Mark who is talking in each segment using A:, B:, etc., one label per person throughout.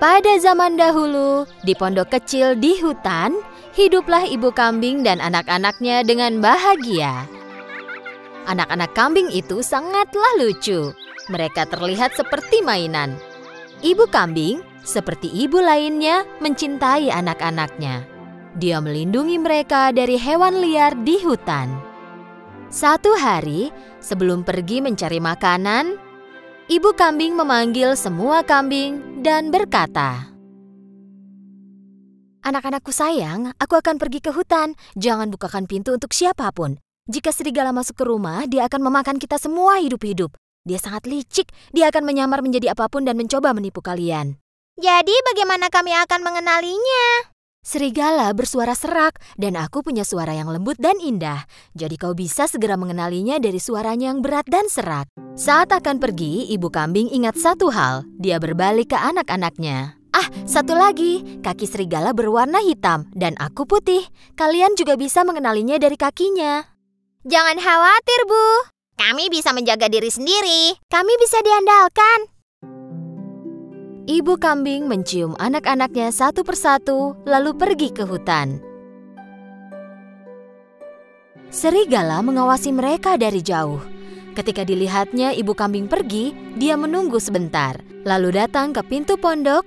A: Pada zaman dahulu, di pondok kecil di hutan, hiduplah ibu kambing dan anak-anaknya dengan bahagia. Anak-anak kambing itu sangatlah lucu. Mereka terlihat seperti mainan. Ibu kambing, seperti ibu lainnya, mencintai anak-anaknya. Dia melindungi mereka dari hewan liar di hutan. Satu hari, sebelum pergi mencari makanan, Ibu kambing memanggil semua kambing dan berkata, Anak-anakku sayang, aku akan pergi ke hutan. Jangan bukakan pintu untuk siapa pun. Jika serigala masuk ke rumah, dia akan memakan kita semua hidup-hidup. Dia sangat licik, dia akan menyamar menjadi apa pun dan mencoba menipu kalian.
B: Jadi bagaimana kami akan mengenalinya?
A: Serigala bersuara serak dan aku punya suara yang lembut dan indah. Jadi kau bisa segera mengenalinya dari suaranya yang berat dan serak. Saat akan pergi, ibu kambing ingat satu hal. Dia berbalik ke anak-anaknya. Ah, satu lagi. Kaki serigala berwarna hitam dan aku putih. Kalian juga bisa mengenalinya dari kakinya.
B: Jangan khawatir, Bu. Kami bisa menjaga diri sendiri. Kami bisa diandalkan.
A: Ibu kambing mencium anak-anaknya satu persatu, lalu pergi ke hutan. Serigala mengawasi mereka dari jauh. Ketika dilihatnya ibu kambing pergi, dia menunggu sebentar, lalu datang ke pintu pondok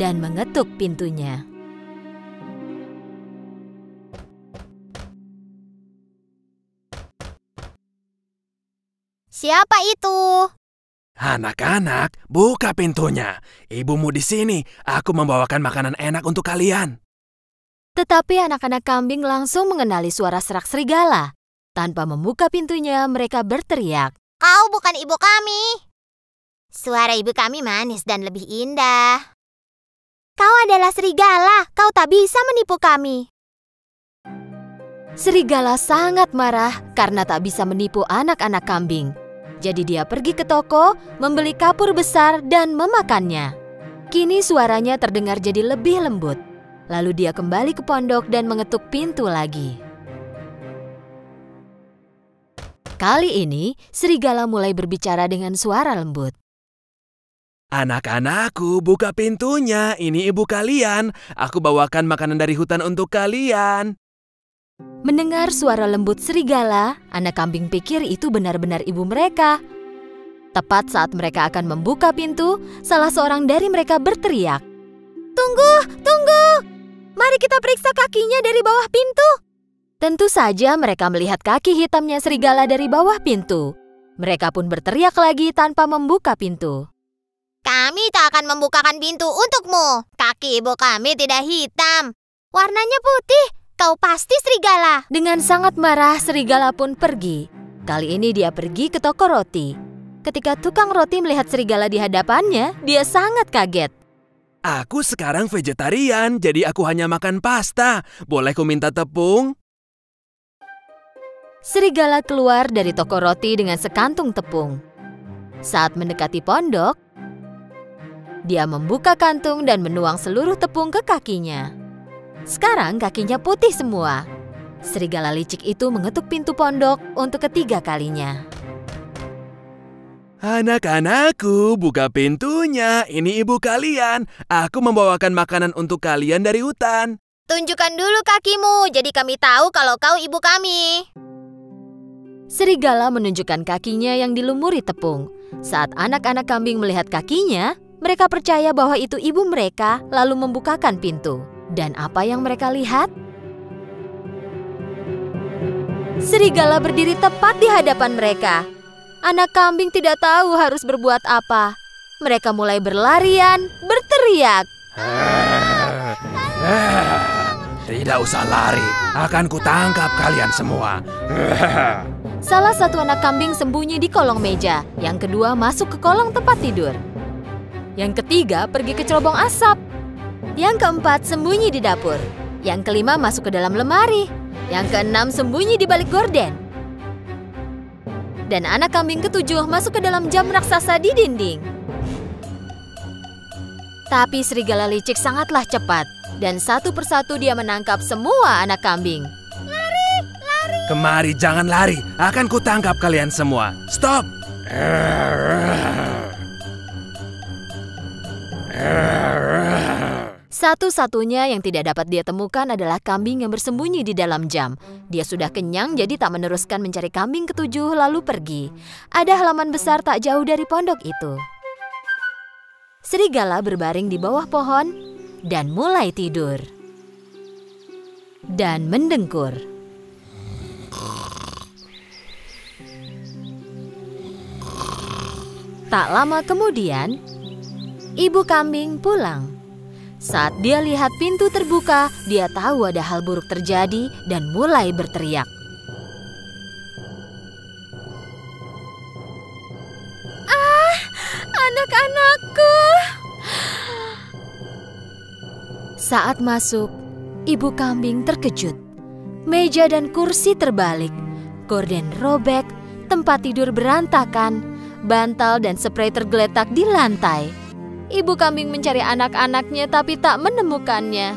A: dan mengetuk pintunya.
B: Siapa itu?
C: Anak-anak, buka pintunya. Ibumu di sini. Aku membawakan makanan enak untuk kalian.
A: Tetapi anak-anak kambing langsung mengenali suara serak serigala. Tanpa membuka pintunya, mereka berteriak.
B: Kau bukan ibu kami. Suara ibu kami manis dan lebih indah. Kau adalah serigala, kau tak bisa menipu kami.
A: Serigala sangat marah karena tak bisa menipu anak-anak kambing. Jadi dia pergi ke toko, membeli kapur besar dan memakannya. Kini suaranya terdengar jadi lebih lembut. Lalu dia kembali ke pondok dan mengetuk pintu lagi. Kali ini, serigala mulai berbicara dengan suara lembut.
C: Anak-anakku, buka pintunya. Ini ibu kalian. Aku bawakan makanan dari hutan untuk kalian.
A: Mendengar suara lembut serigala, anak kambing pikir itu benar-benar ibu mereka. Tepat saat mereka akan membuka pintu, salah seorang dari mereka berteriak.
B: Tunggu, tunggu! Mari kita periksa kakinya dari bawah pintu.
A: Tentu saja mereka melihat kaki hitamnya serigala dari bawah pintu. Mereka pun berteriak lagi tanpa membuka pintu.
B: Kami tak akan membukakan pintu untukmu. Kaki ibu kami tidak hitam. Warnanya putih Kau pasti serigala.
A: Dengan sangat marah, serigala pun pergi. Kali ini dia pergi ke toko roti. Ketika tukang roti melihat serigala di hadapannya, dia sangat kaget.
C: Aku sekarang vegetarian, jadi aku hanya makan pasta. Boleh ku minta tepung?
A: Serigala keluar dari toko roti dengan sekantung tepung. Saat mendekati pondok, dia membuka kantung dan menuang seluruh tepung ke kakinya. Sekarang kakinya putih semua. Serigala licik itu mengetuk pintu pondok untuk ketiga kalinya.
C: Anak-anakku, buka pintunya. Ini ibu kalian. Aku membawakan makanan untuk kalian dari hutan.
B: Tunjukkan dulu kakimu, jadi kami tahu kalau kau ibu kami.
A: Serigala menunjukkan kakinya yang dilumuri tepung. Saat anak-anak kambing melihat kakinya, mereka percaya bahwa itu ibu mereka, lalu membukakan pintu. Dan apa yang mereka lihat? Serigala berdiri tepat di hadapan mereka. Anak kambing tidak tahu harus berbuat apa. Mereka mulai berlarian, berteriak.
C: Tidak usah lari, akan kutangkap kalian semua.
A: Salah satu anak kambing sembunyi di kolong meja, yang kedua masuk ke kolong tempat tidur. Yang ketiga pergi ke cerobong asap. Yang keempat sembunyi di dapur. Yang kelima masuk ke dalam lemari. Yang keenam sembunyi di balik gorden. Dan anak kambing ketujuh masuk ke dalam jam raksasa di dinding. Tapi serigala licik sangatlah cepat. Dan satu persatu dia menangkap semua anak kambing.
B: Lari, lari.
C: Kemari, jangan lari. Akan kutangkap kalian semua. Stop.
A: Satu-satunya yang tidak dapat dia temukan adalah kambing yang bersembunyi di dalam jam. Dia sudah kenyang jadi tak meneruskan mencari kambing ketujuh lalu pergi. Ada halaman besar tak jauh dari pondok itu. Serigala berbaring di bawah pohon dan mulai tidur. Dan mendengkur. Tak lama kemudian, ibu kambing pulang. Saat dia lihat pintu terbuka, dia tahu ada hal buruk terjadi dan mulai berteriak.
B: Ah, anak-anakku!
A: Saat masuk, ibu kambing terkejut. Meja dan kursi terbalik, gorden robek, tempat tidur berantakan, bantal dan spray tergeletak di lantai. Ibu kambing mencari anak-anaknya tapi tak menemukannya.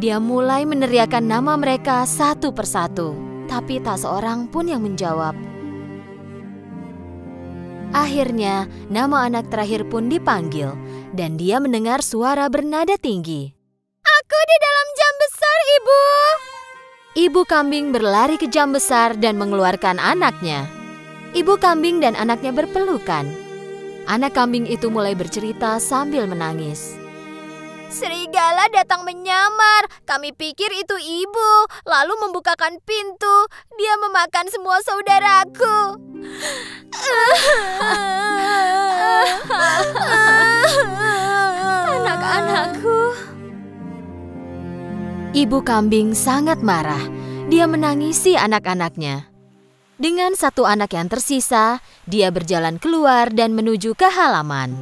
A: Dia mulai meneriakkan nama mereka satu persatu, tapi tak seorang pun yang menjawab. Akhirnya, nama anak terakhir pun dipanggil, dan dia mendengar suara bernada tinggi.
B: Aku di dalam jam besar, Ibu!
A: Ibu kambing berlari ke jam besar dan mengeluarkan anaknya. Ibu kambing dan anaknya berpelukan. Anak kambing itu mulai bercerita sambil menangis.
B: Serigala datang menyamar. Kami pikir itu ibu, lalu membukakan pintu. Dia memakan semua saudaraku.
A: Anak-anakku. Ibu kambing sangat marah. Dia menangisi anak-anaknya. Dengan satu anak yang tersisa, dia berjalan keluar dan menuju ke halaman.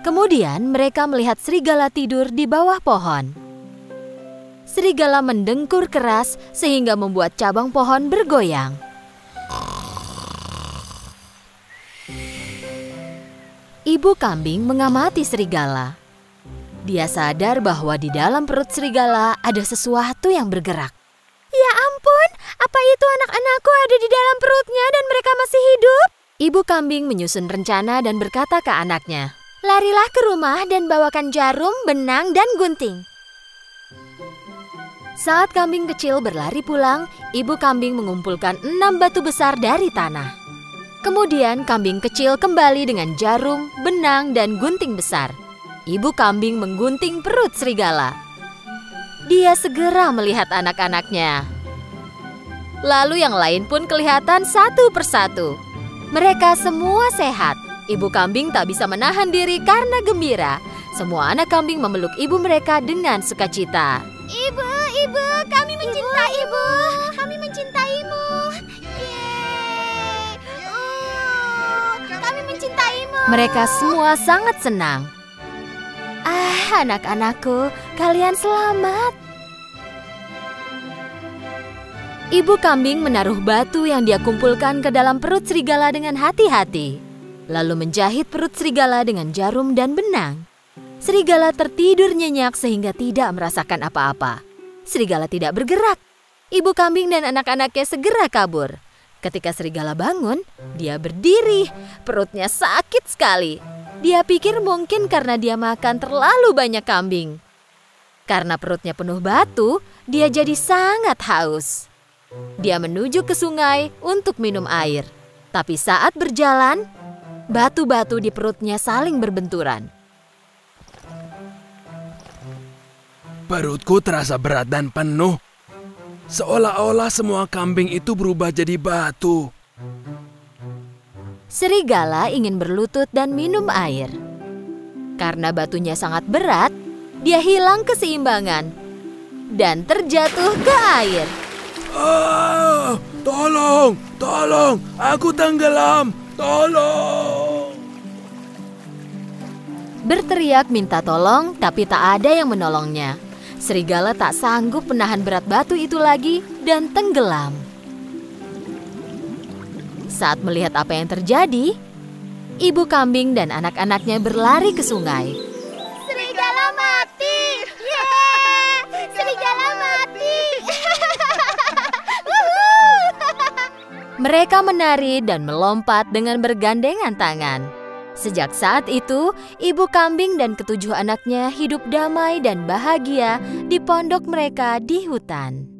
A: Kemudian mereka melihat serigala tidur di bawah pohon. Serigala mendengkur keras sehingga membuat cabang pohon bergoyang. Ibu kambing mengamati serigala. Dia sadar bahwa di dalam perut serigala ada sesuatu yang bergerak.
B: Ya ampun, apa itu anak-anakku ada di dalam perutnya dan mereka masih hidup?
A: Ibu kambing menyusun rencana dan berkata ke anaknya,
B: Larilah ke rumah dan bawakan jarum, benang, dan gunting.
A: Saat kambing kecil berlari pulang, ibu kambing mengumpulkan enam batu besar dari tanah. Kemudian kambing kecil kembali dengan jarum, benang, dan gunting besar. Ibu kambing menggunting perut serigala. Dia segera melihat anak-anaknya. Lalu yang lain pun kelihatan satu persatu. Mereka semua sehat. Ibu kambing tak bisa menahan diri karena gembira. Semua anak kambing memeluk ibu mereka dengan sukacita.
B: Ibu, ibu, kami mencintai ibu. ibu. Kami mencintaimu. Yeay. Uh, kami mencintaimu.
A: Mereka semua sangat senang. Ah, anak-anakku, kalian selamat. Ibu kambing menaruh batu yang dia kumpulkan ke dalam perut serigala dengan hati-hati. Lalu menjahit perut serigala dengan jarum dan benang. Serigala tertidur nyenyak sehingga tidak merasakan apa-apa. Serigala tidak bergerak. Ibu kambing dan anak-anaknya segera kabur. Ketika serigala bangun, dia berdiri. Perutnya sakit sekali. Dia pikir mungkin karena dia makan terlalu banyak kambing. Karena perutnya penuh batu, dia jadi sangat haus. Dia menuju ke sungai untuk minum air. Tapi saat berjalan, batu-batu di perutnya saling berbenturan.
C: Perutku terasa berat dan penuh. Seolah-olah semua kambing itu berubah jadi batu.
A: Serigala ingin berlutut dan minum air. Karena batunya sangat berat, dia hilang keseimbangan dan terjatuh ke air.
C: Ah, tolong, tolong, aku tenggelam, tolong.
A: Berteriak minta tolong, tapi tak ada yang menolongnya. Serigala tak sanggup menahan berat batu itu lagi dan tenggelam. Saat melihat apa yang terjadi, ibu kambing dan anak-anaknya berlari ke sungai. Mereka menari dan melompat dengan bergandengan tangan. Sejak saat itu, ibu kambing dan ketujuh anaknya hidup damai dan bahagia di pondok mereka di hutan.